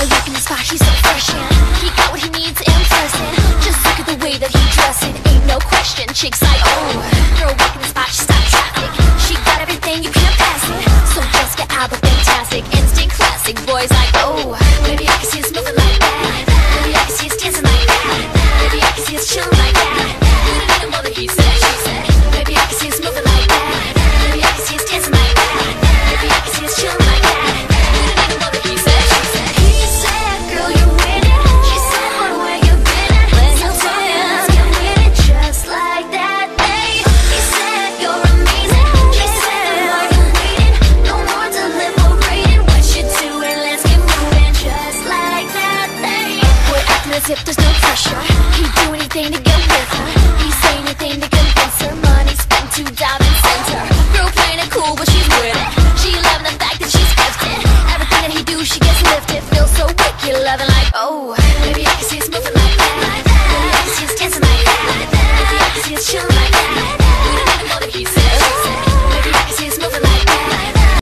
boy up in the spot, he's so fresh and He got what he needs and plus and Just look at the way that he dressin', ain't no question Chicks like, oh, girl walk in the spot, she stop traffic. She got everything, you can't pass it. So Jessica Alba, fantastic, instant classic Boys like, oh, maybe I can see a smoke as if there's no pressure. He'd do anything to get with her. He'd say anything to convince her. Money spent to dive and send her Girl playing it cool, but she's with it. She loving the fact that she's gifted. Everything that he do, she gets lifted. Feels so wicked, loving like, oh.